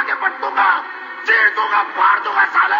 आगे बढ़ दूँगा छेड़ दूँगा फाड़ दूँगा साले।